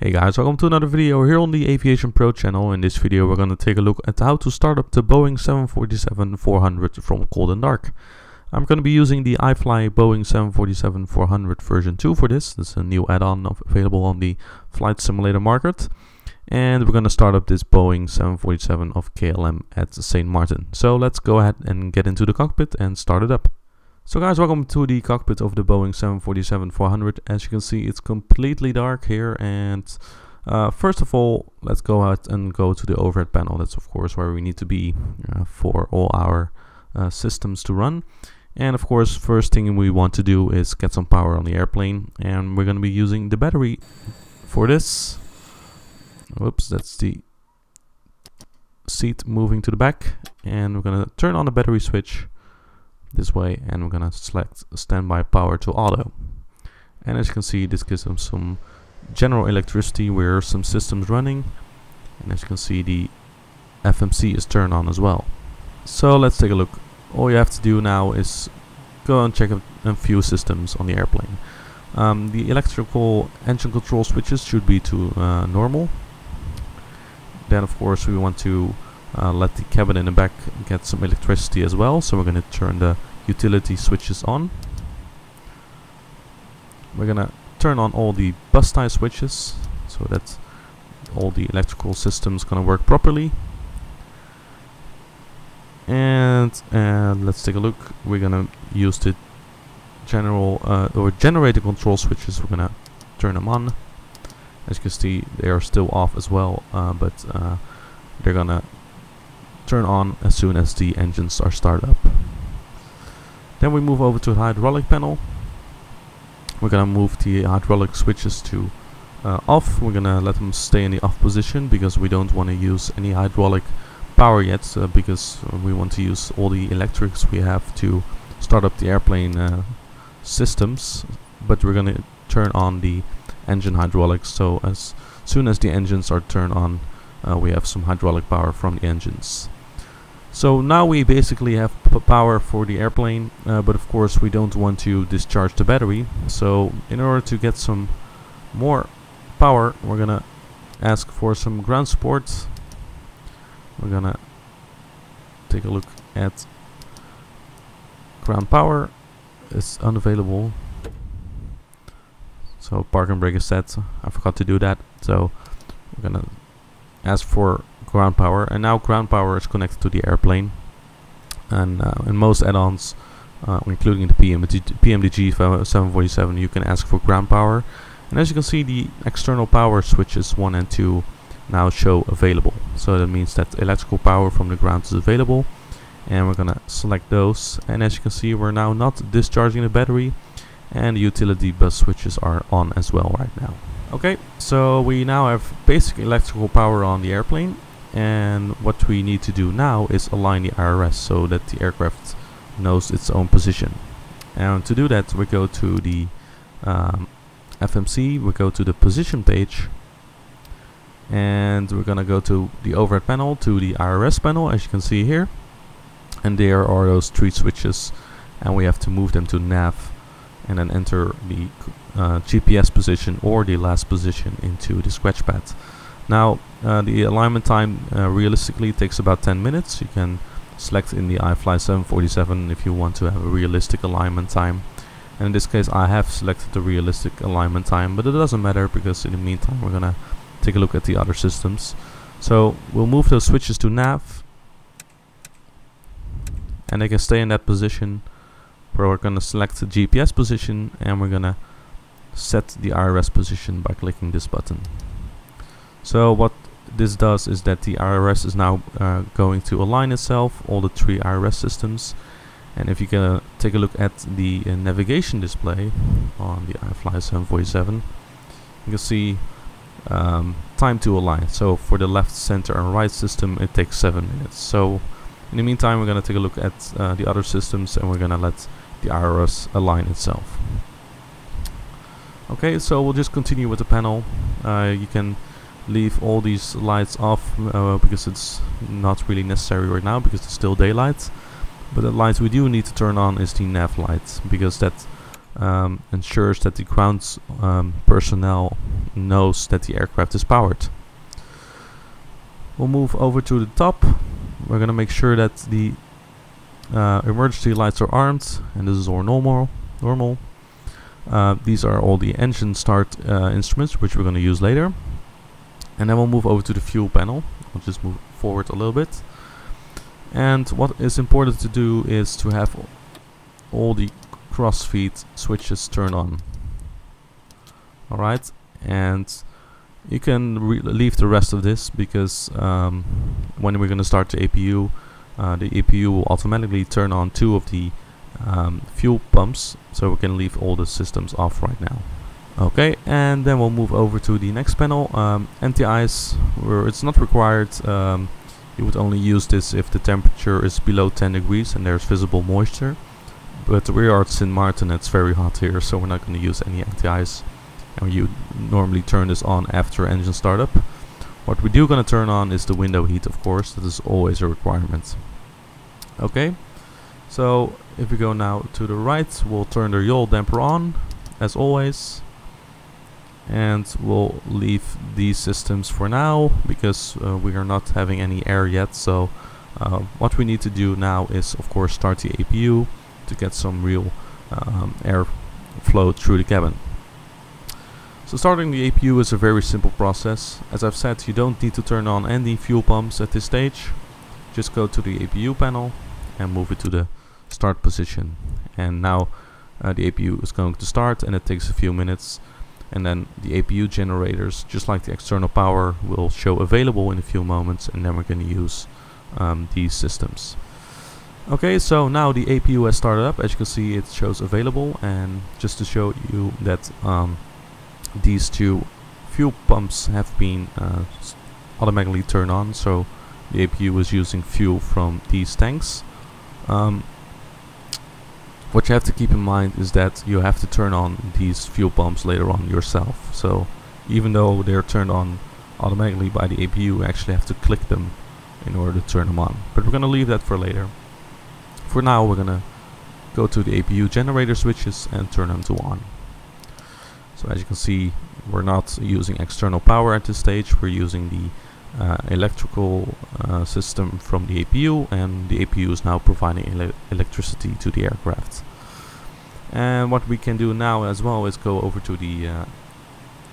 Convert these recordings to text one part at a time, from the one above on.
Hey guys, welcome to another video here on the Aviation Pro channel. In this video we're going to take a look at how to start up the Boeing 747-400 from cold and dark. I'm going to be using the iFly Boeing 747-400 version 2 for this. This is a new add-on available on the flight simulator market. And we're going to start up this Boeing 747 of KLM at St. Martin. So let's go ahead and get into the cockpit and start it up. So guys, welcome to the cockpit of the Boeing 747-400. As you can see, it's completely dark here. And uh, first of all, let's go out and go to the overhead panel. That's of course where we need to be uh, for all our uh, systems to run. And of course, first thing we want to do is get some power on the airplane. And we're going to be using the battery for this. Whoops, that's the seat moving to the back. And we're going to turn on the battery switch this way and we're gonna select standby power to auto. And as you can see this gives them some general electricity where some systems running. And as you can see the FMC is turned on as well. So let's take a look. All you have to do now is go and check a, a few systems on the airplane. Um, the electrical engine control switches should be to uh, normal. Then of course we want to uh, let the cabin in the back get some electricity as well so we're going to turn the utility switches on. We're going to turn on all the bus tie switches so that all the electrical systems going to work properly. And let's take a look. We're going to use the general uh, or generator control switches. We're going to turn them on. As you can see they are still off as well uh, but uh, they're gonna turn on as soon as the engines are started up. Then we move over to the hydraulic panel. We're gonna move the hydraulic switches to uh, off. We're gonna let them stay in the off position because we don't want to use any hydraulic power yet uh, because we want to use all the electrics we have to start up the airplane uh, systems but we're gonna turn on the engine hydraulics so as soon as the engines are turned on uh, we have some hydraulic power from the engines so now we basically have power for the airplane, uh, but of course we don't want to discharge the battery. So in order to get some more power, we're gonna ask for some ground support. We're gonna take a look at ground power. It's unavailable. So park and brake is set. I forgot to do that. So we're gonna ask for ground power and now ground power is connected to the airplane. And uh, in most add-ons uh, including the PMDG, PMDG 747 you can ask for ground power. And as you can see the external power switches 1 and 2 now show available. So that means that electrical power from the ground is available and we're gonna select those. And as you can see we're now not discharging the battery and the utility bus switches are on as well right now. Okay so we now have basic electrical power on the airplane and what we need to do now is align the IRS so that the aircraft knows its own position. And to do that we go to the um, FMC we go to the position page and we're gonna go to the overhead panel to the IRS panel as you can see here. And there are those three switches and we have to move them to nav and then enter the uh, GPS position or the last position into the scratch pad now uh, the alignment time uh, realistically takes about 10 minutes. You can select in the iFly 747 if you want to have a realistic alignment time. And in this case I have selected the realistic alignment time, but it doesn't matter because in the meantime we're gonna take a look at the other systems. So we'll move those switches to nav and they can stay in that position where we're gonna select the GPS position and we're gonna set the IRS position by clicking this button. So what this does is that the IRS is now uh, going to align itself, all the three IRS systems. And if you can take a look at the uh, navigation display on the iFly 747, you can see um, time to align. So for the left, center and right system, it takes 7 minutes. So in the meantime, we're going to take a look at uh, the other systems and we're going to let the IRS align itself. Okay, so we'll just continue with the panel. Uh, you can leave all these lights off uh, because it's not really necessary right now because it's still daylight but the lights we do need to turn on is the nav light because that um, ensures that the ground um, personnel knows that the aircraft is powered. We'll move over to the top. We're gonna make sure that the uh, emergency lights are armed, and this is all normal. Normal. Uh, these are all the engine start uh, instruments, which we're gonna use later. And then we'll move over to the fuel panel. We'll just move forward a little bit. And what is important to do is to have all the crossfeed switches turned on. Alright, and you can leave the rest of this because um, when we're going to start the APU, uh, the APU will automatically turn on two of the um, fuel pumps, so we can leave all the systems off right now. Okay, and then we'll move over to the next panel, um, anti-ice, where it's not required. Um, you would only use this if the temperature is below 10 degrees and there's visible moisture. But we are at Sint Maarten, it's very hot here, so we're not going to use any anti-ice. And you normally turn this on after engine startup. What we do going to turn on is the window heat, of course, that is always a requirement. Okay, so if we go now to the right, we'll turn the yaw damper on, as always and we'll leave these systems for now because uh, we are not having any air yet so uh, what we need to do now is of course start the APU to get some real um, air flow through the cabin. So starting the APU is a very simple process. As I've said you don't need to turn on any fuel pumps at this stage. Just go to the APU panel and move it to the start position and now uh, the APU is going to start and it takes a few minutes and then the APU generators just like the external power will show available in a few moments and then we're going to use um, these systems. Okay so now the APU has started up. As you can see it shows available and just to show you that um, these two fuel pumps have been uh, automatically turned on. So the APU is using fuel from these tanks. Um, what you have to keep in mind is that you have to turn on these fuel pumps later on yourself. So even though they're turned on automatically by the APU, you actually have to click them in order to turn them on. But we're going to leave that for later. For now, we're going to go to the APU generator switches and turn them to on. So as you can see, we're not using external power at this stage, we're using the uh, electrical uh, system from the APU and the APU is now providing ele electricity to the aircraft. And what we can do now as well is go over to the uh,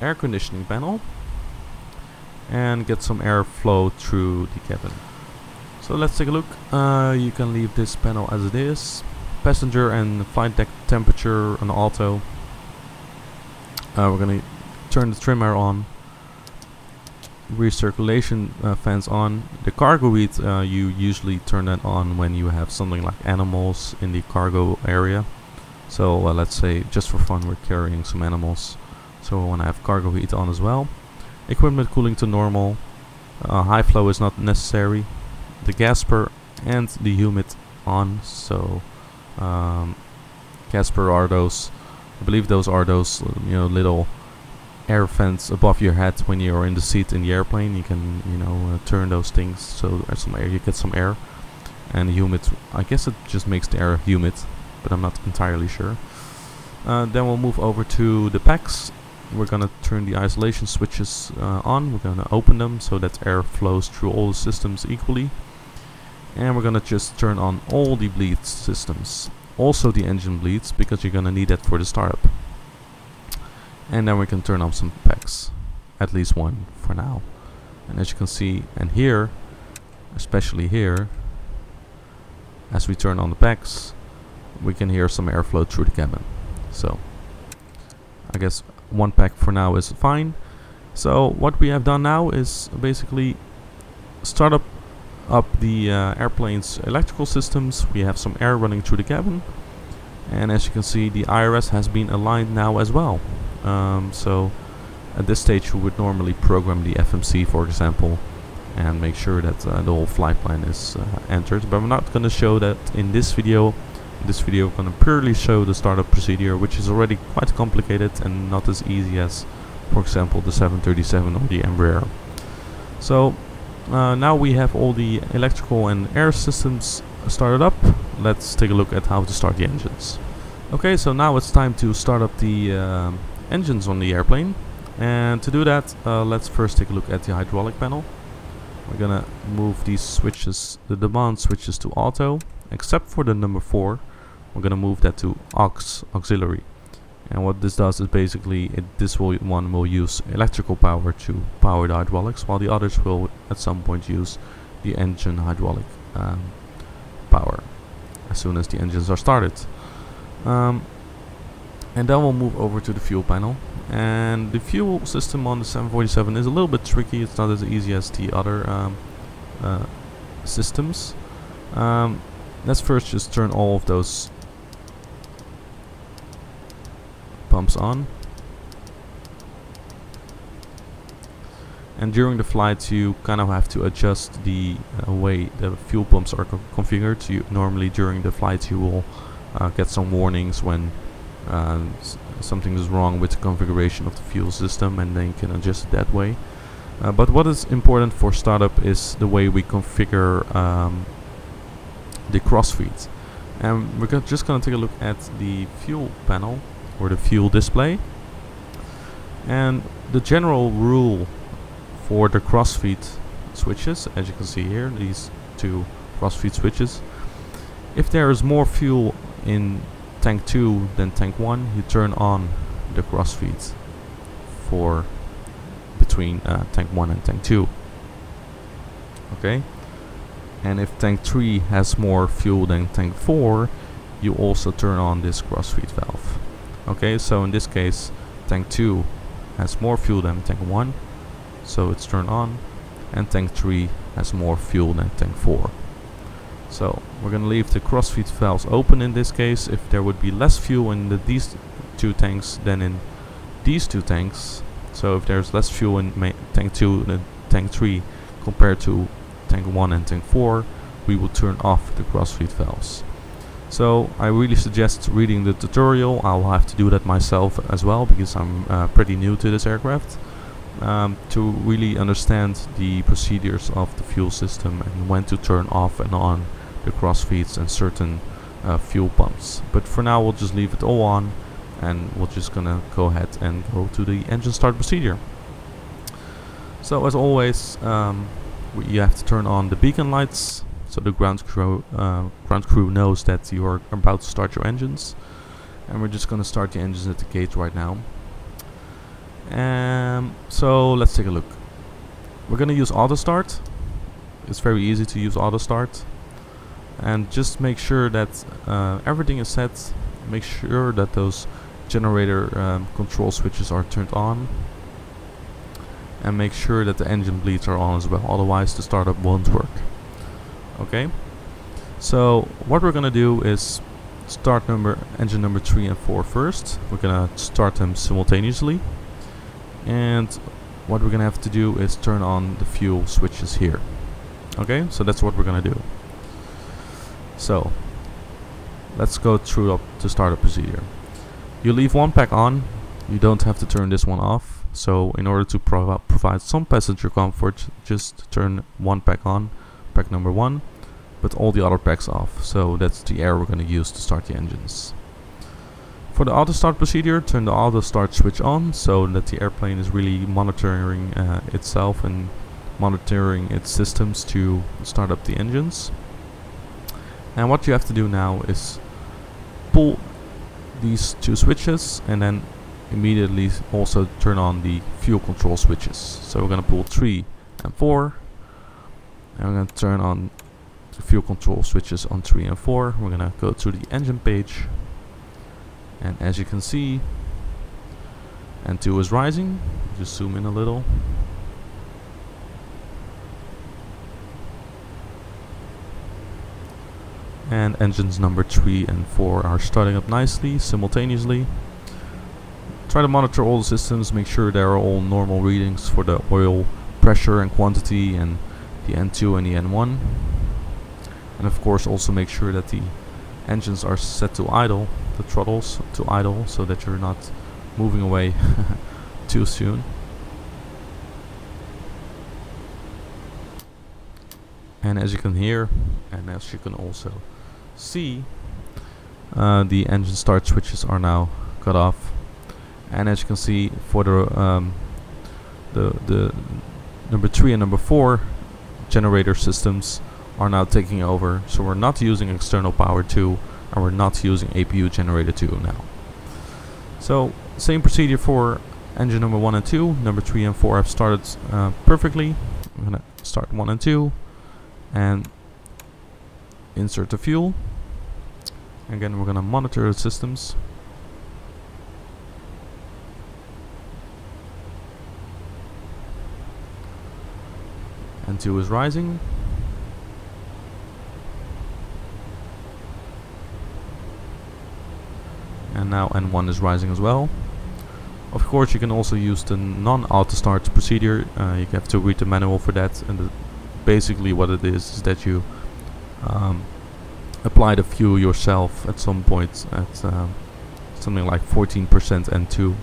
air conditioning panel and get some air flow through the cabin. So let's take a look. Uh, you can leave this panel as it is. Passenger and flight deck temperature on auto. Uh, we're gonna turn the trimmer on recirculation uh, fans on. The cargo heat, uh, you usually turn that on when you have something like animals in the cargo area. So uh, let's say just for fun we're carrying some animals. So we want to have cargo heat on as well. Equipment cooling to normal. Uh, high flow is not necessary. The Gasper and the humid on. So um, Gasper are those, I believe those are those you know little air vents above your head when you're in the seat in the airplane. You can, you know, uh, turn those things so there's some air. You get some air, and humid. I guess it just makes the air humid, but I'm not entirely sure. Uh, then we'll move over to the packs. We're gonna turn the isolation switches uh, on. We're gonna open them so that air flows through all the systems equally. And we're gonna just turn on all the bleed systems. Also the engine bleeds because you're gonna need that for the startup and then we can turn on some packs at least one for now. And as you can see and here especially here as we turn on the packs we can hear some airflow through the cabin. So I guess one pack for now is fine. So what we have done now is basically start up up the uh, airplane's electrical systems. We have some air running through the cabin. And as you can see the IRS has been aligned now as well um, so at this stage we would normally program the FMC for example and make sure that uh, the whole flight plan is uh, entered. But I'm not going to show that in this video. This video I'm going to purely show the startup procedure which is already quite complicated and not as easy as for example the 737 or the Embraer. So uh, now we have all the electrical and air systems started up. Let's take a look at how to start the engines. Okay so now it's time to start up the um, engines on the airplane. And to do that, uh, let's first take a look at the hydraulic panel. We're gonna move these switches, the demand switches to auto, except for the number 4. We're gonna move that to aux, auxiliary. And what this does is basically, it, this will, one will use electrical power to power the hydraulics, while the others will at some point use the engine hydraulic um, power as soon as the engines are started. Um, and then we'll move over to the fuel panel. And the fuel system on the 747 is a little bit tricky. It's not as easy as the other um, uh, systems. Um, let's first just turn all of those pumps on. And during the flight you kind of have to adjust the uh, way the fuel pumps are co configured you normally during the flight you will uh, get some warnings when uh, something is wrong with the configuration of the fuel system and then you can adjust it that way. Uh, but what is important for startup is the way we configure um, the crossfeed and we're go just going to take a look at the fuel panel or the fuel display. And the general rule for the crossfeed switches as you can see here these two crossfeed switches if there is more fuel in tank 2 then tank 1 you turn on the crossfeed for between uh, tank 1 and tank 2 okay? And if tank 3 has more fuel than tank 4 you also turn on this crossfeed valve. Okay? So in this case tank 2 has more fuel than tank 1 so it's turned on and tank 3 has more fuel than tank 4 so we're gonna leave the crossfeed valves open in this case. If there would be less fuel in the, these two tanks than in these two tanks so if there's less fuel in tank 2 than tank 3 compared to tank 1 and tank 4 we will turn off the crossfeed valves. So I really suggest reading the tutorial. I'll have to do that myself as well because I'm uh, pretty new to this aircraft um, to really understand the procedures of the fuel system and when to turn off and on the crossfeeds and certain uh, fuel pumps. But for now we'll just leave it all on and we're just gonna go ahead and go to the engine start procedure. So as always um, you have to turn on the beacon lights so the ground crew, uh, ground crew knows that you are about to start your engines and we're just gonna start the engines at the gate right now um, so let's take a look. We're gonna use auto start. It's very easy to use auto start. And just make sure that uh, everything is set. Make sure that those generator um, control switches are turned on. And make sure that the engine bleeds are on as well. Otherwise the startup won't work. Okay. So what we're gonna do is start number engine number 3 and 4 first. We're gonna start them simultaneously and what we're gonna have to do is turn on the fuel switches here okay so that's what we're gonna do so let's go through up to start a procedure. You leave one pack on you don't have to turn this one off. So in order to prov provide some passenger comfort just turn one pack on pack number one but all the other packs off. So that's the air we're going to use to start the engines. For the auto start procedure, turn the auto start switch on so that the airplane is really monitoring uh, itself and monitoring its systems to start up the engines. And what you have to do now is pull these two switches and then immediately also turn on the fuel control switches. So we're going to pull 3 and 4 and we're going to turn on the fuel control switches on 3 and 4. We're going to go to the engine page and as you can see N2 is rising just zoom in a little and engines number 3 and 4 are starting up nicely simultaneously try to monitor all the systems make sure they are all normal readings for the oil pressure and quantity and the N2 and the N1 and of course also make sure that the engines are set to idle, the throttles to idle, so that you're not moving away too soon. And as you can hear, and as you can also see, uh, the engine start switches are now cut off. And as you can see, for the um, the the number three and number four generator systems are now taking over. So we're not using external power 2 and we're not using APU generator 2 now. So same procedure for engine number 1 and 2. Number 3 and 4 have started uh, perfectly. I'm to start 1 and 2 and insert the fuel. Again we're going to monitor the systems. N2 is rising. And now N1 is rising as well. Of course you can also use the non-auto start procedure. Uh, you have to read the manual for that and basically what it is is that you um, apply the fuel yourself at some point at um, something like 14% N2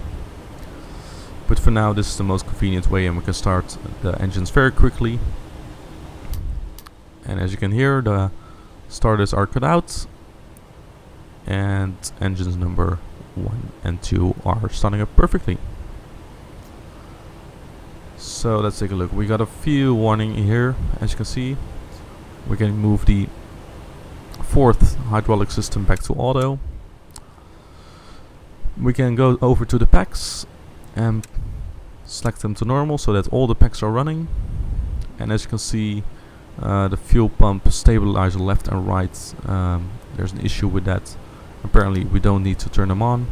but for now this is the most convenient way and we can start the engines very quickly. And as you can hear the starters are cut out. And engines number 1 and 2 are starting up perfectly. So let's take a look. We got a few warning here as you can see we can move the fourth hydraulic system back to auto. We can go over to the packs and select them to normal so that all the packs are running. And as you can see uh, the fuel pump stabilizer left and right um, there's an issue with that. Apparently we don't need to turn them on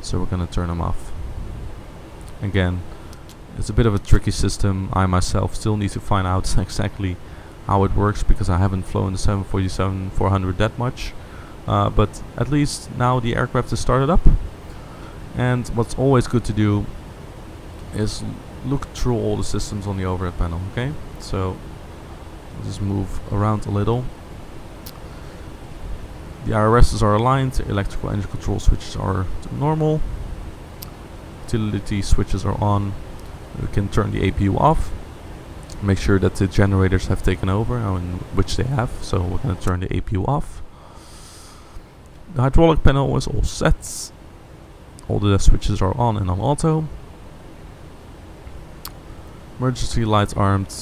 so we're gonna turn them off. Again it's a bit of a tricky system. I myself still need to find out exactly how it works because I haven't flown the 747-400 that much. Uh, but at least now the aircraft is started up. And what's always good to do is look through all the systems on the overhead panel okay? So just move around a little. The IRSs are aligned, the electrical engine control switches are normal, utility switches are on, we can turn the APU off, make sure that the generators have taken over, and which they have, so we're going to turn the APU off. The hydraulic panel is all set, all the switches are on and on auto. Emergency lights armed,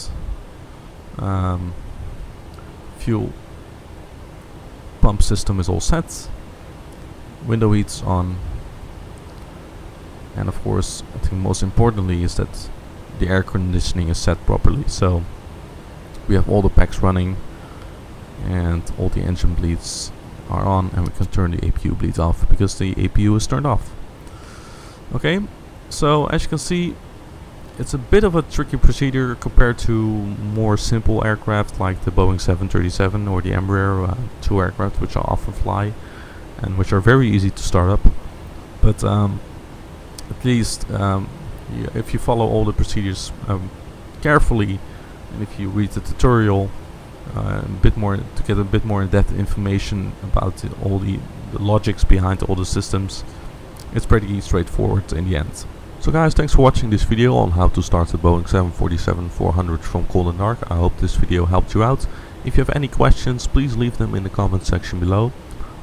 um, fuel pump system is all set. Window heats on. And of course, I think most importantly is that the air conditioning is set properly. So we have all the packs running and all the engine bleeds are on and we can turn the APU bleeds off because the APU is turned off. Okay, so as you can see it's a bit of a tricky procedure compared to more simple aircraft like the Boeing 737 or the Embraer uh, 2 aircraft which I often fly and which are very easy to start up. But um, at least um, if you follow all the procedures um, carefully and if you read the tutorial uh, a bit more to get a bit more in-depth information about the, all the, the logics behind all the systems, it's pretty straightforward in the end. So guys, thanks for watching this video on how to start the Boeing 747-400 from cold and dark. I hope this video helped you out. If you have any questions, please leave them in the comment section below.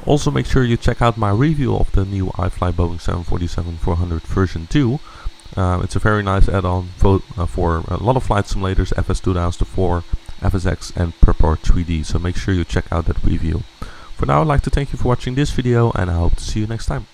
Also make sure you check out my review of the new iFly Boeing 747-400 version 2. Uh, it's a very nice add-on uh, for a lot of flight simulators, FS2004, FSX and Prepar 3D, so make sure you check out that review. For now I'd like to thank you for watching this video and I hope to see you next time.